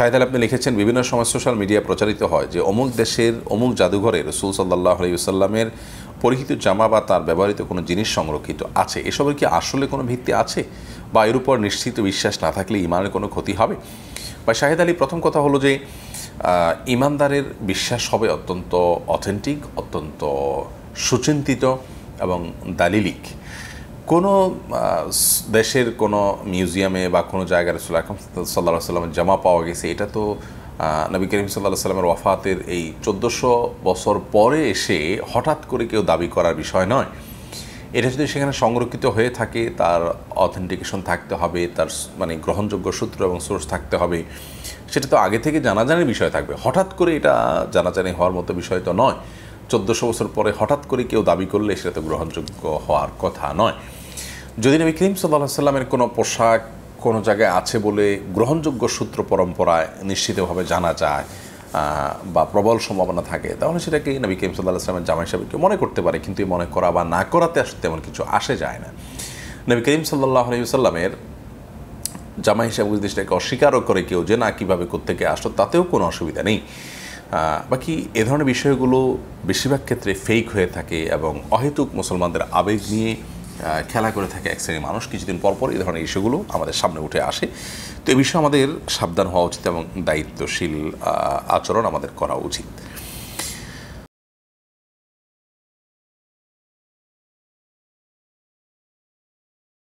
শাহেদ আলী আপনি লিখেছেন, বিভিন্ন সময় সোশ্যাল মিডিয়া প্রচারিত হয় যে অমুক দেশের, অমুক জাদুঘরে রসুল সাল্লাহ আলাইসাল্লামের পরিহিত জামা বা তার ব্যবহৃত কোনো জিনিস সংরক্ষিত আছে। এসবের কি আসলে কোনো ভিত্তি আছে? বা এর উপর নিশ্চিত বিশ্বাস না থাকলে ইমানের কোনো ক্ষতি হবে? বা শাহেদ আলী, প্রথম কথা হলো যে ইমানদারের বিশ্বাস হবে অত্যন্ত অথেন্টিক অত্যন্ত সুচিন্তিত এবং দালিলিক। কোনো দেশের কোনো মিউজিয়ামে বা কোনো জায়গায় রসুল আকরম সাল্লাহ সাল্লামের জামা পাওয়া গেছে, এটা তো নবী করিম সাল্লাহ সাল্লামের ওয়াফাতের এই চোদ্দোশো বছর পরে এসে হঠাৎ করে কেউ দাবি করার বিষয় নয়। এটা যদি সেখানে সংরক্ষিত হয়ে থাকে, তার অথেন্টিকেশন থাকতে হবে, তার মানে গ্রহণযোগ্য সূত্র এবং সোর্স থাকতে হবে, সেটা তো আগে থেকে জানাজানির বিষয় থাকবে। হঠাৎ করে এটা জানাজানি হওয়ার মতো বিষয় তো নয়। চোদ্দোশো বছর পরে হঠাৎ করে কেউ দাবি করলে সেটা তো গ্রহণযোগ্য হওয়ার কথা নয়। যদি নবী করিম সাল্লাহ সাল্লামের কোনো পোশাক কোনো জায়গায় আছে বলে গ্রহণযোগ্য সূত্র পরম্পরায় নিশ্চিতভাবে জানা যায় বা প্রবল সম্ভাবনা থাকে, তাহলে সেটাকে নবী করিম সাল্লাহ সাল্লামের জামা হিসাবে কেউ মনে করতে পারে, কিন্তু মনে করা বা না করাতে আসলে তেমন কিছু আসে যায় না। নবী করিম সাল্লাহ আলী সাল্লামের জামা হিসাবে যদি সেটাকে অস্বীকারও করে কেউ যে না কীভাবে কোত্থেকে আসলো তাতেও কোনো অসুবিধা নেই। বাকি এ ধরনের বিষয়গুলো বেশিরভাগ ক্ষেত্রে ফেক হয়ে থাকে এবং অহেতুক মুসলমানদের আবেগ নিয়ে খেলা করে থাকে এক শ্রেণির মানুষ। কিছুদিন পরপর পর এই ধরনের ইস্যুগুলো আমাদের সামনে উঠে আসে। তো এ বিষয়ে আমাদের সাবধান হওয়া উচিত এবং দায়িত্বশীল আচরণ আমাদের করা উচিত।